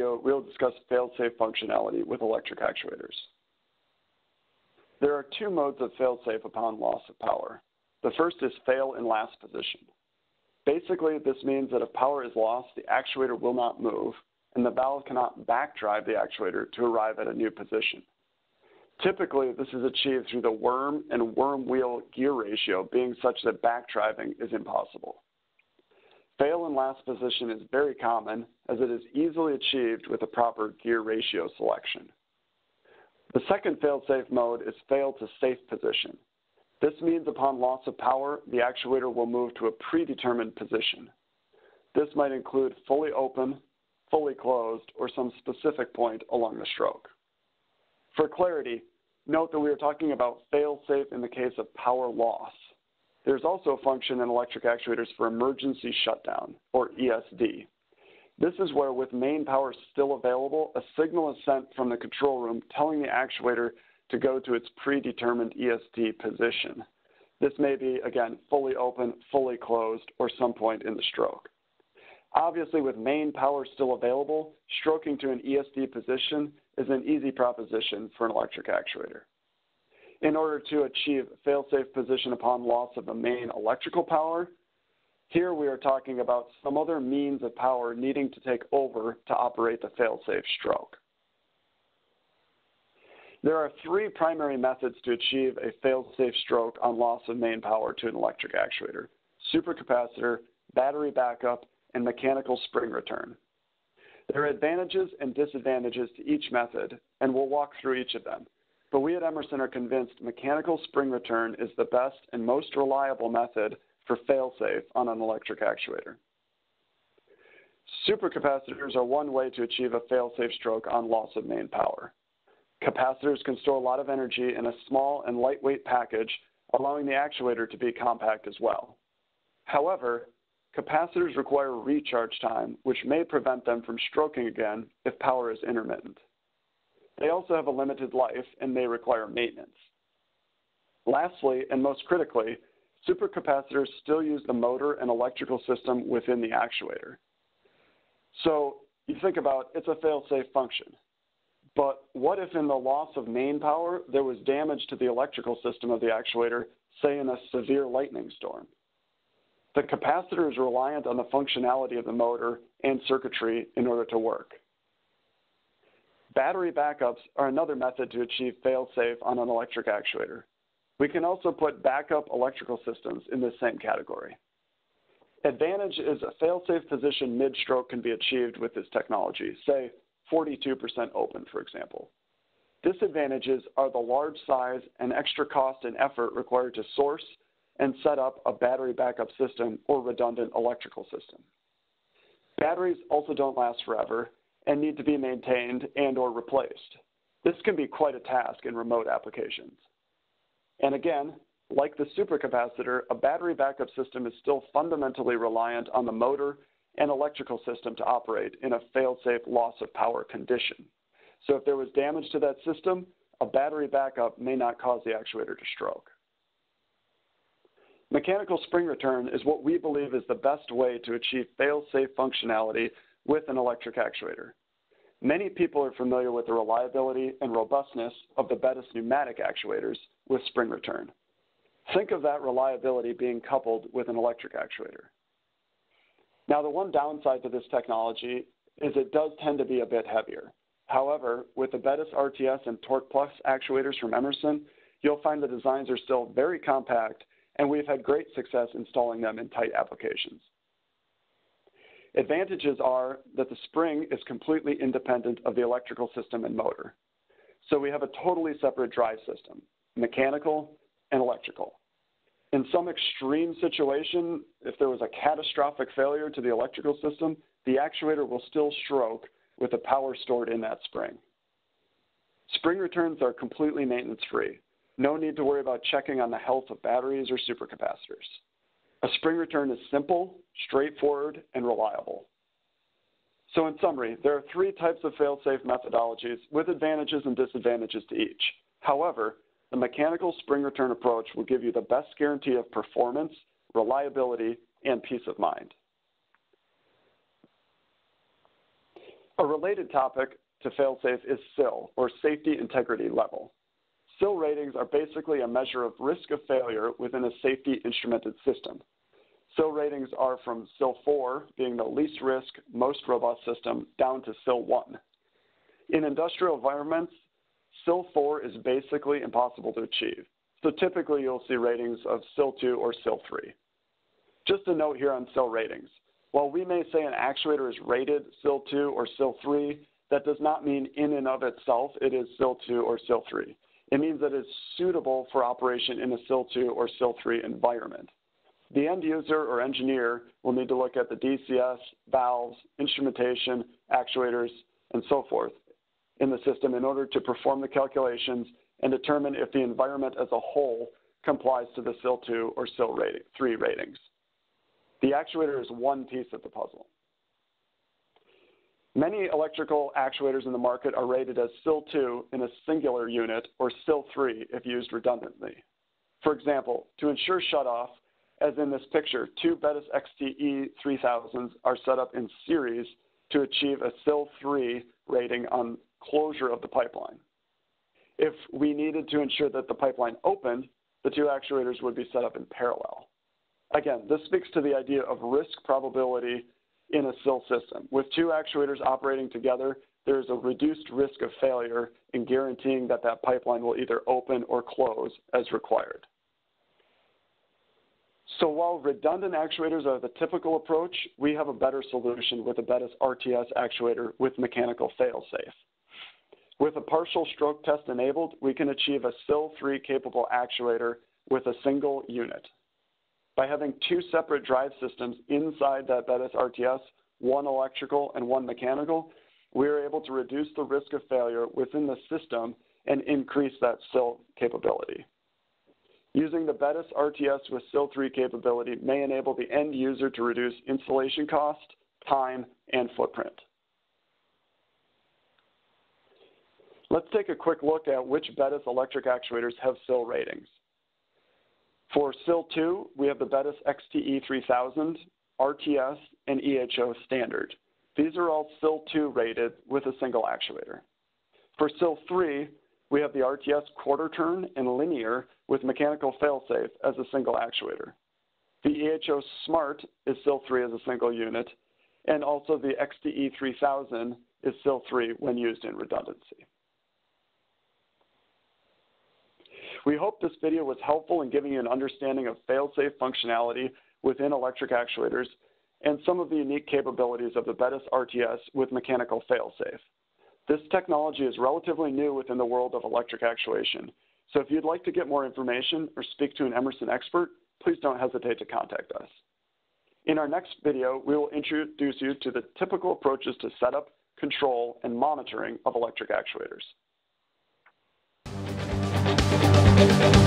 video, we'll discuss fail-safe functionality with electric actuators. There are two modes of fail-safe upon loss of power. The first is fail in last position. Basically, this means that if power is lost, the actuator will not move, and the valve cannot backdrive the actuator to arrive at a new position. Typically, this is achieved through the worm and worm wheel gear ratio being such that backdriving is impossible. Fail in last position is very common as it is easily achieved with a proper gear ratio selection. The second fail-safe mode is fail to safe position. This means upon loss of power, the actuator will move to a predetermined position. This might include fully open, fully closed, or some specific point along the stroke. For clarity, note that we are talking about fail-safe in the case of power loss. There's also a function in electric actuators for emergency shutdown, or ESD. This is where, with main power still available, a signal is sent from the control room telling the actuator to go to its predetermined ESD position. This may be, again, fully open, fully closed, or some point in the stroke. Obviously, with main power still available, stroking to an ESD position is an easy proposition for an electric actuator. In order to achieve fail-safe position upon loss of the main electrical power, here we are talking about some other means of power needing to take over to operate the fail-safe stroke. There are three primary methods to achieve a fail-safe stroke on loss of main power to an electric actuator, supercapacitor, battery backup, and mechanical spring return. There are advantages and disadvantages to each method, and we'll walk through each of them. But we at Emerson are convinced mechanical spring return is the best and most reliable method for fail-safe on an electric actuator. Supercapacitors are one way to achieve a fail-safe stroke on loss of main power. Capacitors can store a lot of energy in a small and lightweight package, allowing the actuator to be compact as well. However, Capacitors require recharge time, which may prevent them from stroking again if power is intermittent. They also have a limited life and may require maintenance. Lastly, and most critically, supercapacitors still use the motor and electrical system within the actuator. So you think about it's a fail-safe function. But what if in the loss of main power, there was damage to the electrical system of the actuator, say in a severe lightning storm? The capacitor is reliant on the functionality of the motor and circuitry in order to work. Battery backups are another method to achieve fail-safe on an electric actuator. We can also put backup electrical systems in this same category. Advantage is a fail-safe position mid-stroke can be achieved with this technology, say 42% open, for example. Disadvantages are the large size and extra cost and effort required to source and set up a battery backup system or redundant electrical system. Batteries also don't last forever and need to be maintained and or replaced. This can be quite a task in remote applications. And again, like the supercapacitor, a battery backup system is still fundamentally reliant on the motor and electrical system to operate in a fail-safe loss of power condition. So if there was damage to that system, a battery backup may not cause the actuator to stroke. Mechanical spring return is what we believe is the best way to achieve fail-safe functionality with an electric actuator. Many people are familiar with the reliability and robustness of the Bettis pneumatic actuators with spring return. Think of that reliability being coupled with an electric actuator. Now, the one downside to this technology is it does tend to be a bit heavier. However, with the Bettis RTS and Torque Plus actuators from Emerson, you'll find the designs are still very compact and we've had great success installing them in tight applications. Advantages are that the spring is completely independent of the electrical system and motor. So we have a totally separate drive system, mechanical and electrical. In some extreme situation, if there was a catastrophic failure to the electrical system, the actuator will still stroke with the power stored in that spring. Spring returns are completely maintenance free. No need to worry about checking on the health of batteries or supercapacitors. A spring return is simple, straightforward, and reliable. So in summary, there are three types of fail-safe methodologies with advantages and disadvantages to each. However, the mechanical spring return approach will give you the best guarantee of performance, reliability, and peace of mind. A related topic to failsafe is SIL, or Safety Integrity Level. SIL ratings are basically a measure of risk of failure within a safety instrumented system. SIL ratings are from SIL 4, being the least risk, most robust system, down to SIL 1. In industrial environments, SIL 4 is basically impossible to achieve. So typically you'll see ratings of SIL 2 or SIL 3. Just a note here on SIL ratings. While we may say an actuator is rated SIL 2 or SIL 3, that does not mean in and of itself it is SIL 2 or SIL 3. It means that it's suitable for operation in a SIL 2 or SIL 3 environment. The end user or engineer will need to look at the DCS, valves, instrumentation, actuators, and so forth in the system in order to perform the calculations and determine if the environment as a whole complies to the SIL 2 or SIL 3 ratings. The actuator is one piece of the puzzle. Many electrical actuators in the market are rated as SIL 2 in a singular unit or SIL 3 if used redundantly. For example, to ensure shutoff, as in this picture, two Bettis XTE 3000s are set up in series to achieve a SIL 3 rating on closure of the pipeline. If we needed to ensure that the pipeline opened, the two actuators would be set up in parallel. Again, this speaks to the idea of risk probability in a SIL system. With two actuators operating together, there is a reduced risk of failure in guaranteeing that that pipeline will either open or close as required. So while redundant actuators are the typical approach, we have a better solution with a Bettis RTS actuator with mechanical failsafe. With a partial stroke test enabled, we can achieve a SIL-3 capable actuator with a single unit. By having two separate drive systems inside that Bettis RTS, one electrical and one mechanical, we are able to reduce the risk of failure within the system and increase that SIL capability. Using the Bettis RTS with SIL-3 capability may enable the end user to reduce installation cost, time, and footprint. Let's take a quick look at which Bettis electric actuators have SIL ratings. For SIL 2, we have the Bettis XTE 3000, RTS, and EHO standard. These are all SIL 2 rated with a single actuator. For SIL 3, we have the RTS quarter turn and linear with mechanical failsafe as a single actuator. The EHO Smart is SIL 3 as a single unit, and also the XTE 3000 is SIL 3 when used in redundancy. We hope this video was helpful in giving you an understanding of fail-safe functionality within electric actuators and some of the unique capabilities of the Bettis RTS with mechanical fail-safe. This technology is relatively new within the world of electric actuation. So if you'd like to get more information or speak to an Emerson expert, please don't hesitate to contact us. In our next video, we will introduce you to the typical approaches to setup, control, and monitoring of electric actuators. Thank you.